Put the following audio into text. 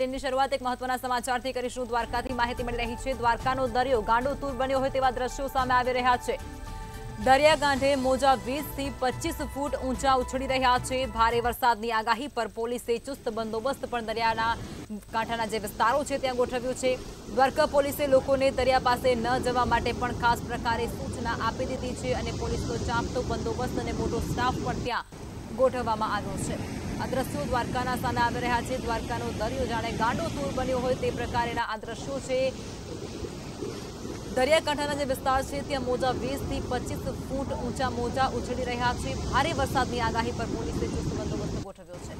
બુલેટિનની શરૂઆત એક મહત્વના સમાચારથી કરીશું. દ્વારકાથી માહિતી મળી રહી છે. દ્વારકાનો દરિયો ગાંડો તૂર બન્યો હોય તેવા દ્રશ્યો સામે આવી રહ્યા છે. દરિયાકાંઠે મોજા વીસથી પચીસ ફૂટ ઊંચા ઉછળી રહ્યા છે. ભારે વરસાદની આગાહી પર પોલીસે ચુસ્ત બંદોબસ્ત પણ દરિયાના કાંઠાના જે વિસ્તારો છે ત્યાં ગોઠવ્યું છે. દ્વારકા પોલીસે લોકોને દરિયા પાસે ન જવા માટે પણ ખાસ પ્રકારે સૂચના આપી દીધી છે અને પોલીસનો ચાંપતો બંદોબસ્ત અને મોટો સ્ટાફ પણ ત્યાં ગોઠવવામાં આવ્યો છે. આ દ્રશ્યો દ્વારકાના સામે આવી રહ્યા છે. દ્વારકાનો દરિયો જાણે ગાંડો તૂર બન્યો હોય તે પ્રકારેના આ દ્રશ્યો છે. દરિયાકાંઠાના જે વિસ્તાર છે, ત્યાં મોજા વીસથી પચીસ ફૂટ ઊંચા મોજા ઉછળી રહ્યા છે. ભારે વરસાદની આગાહી પર પોલીસે ચુસ્ત બંદોબસ્ત ગોઠવ્યો છે.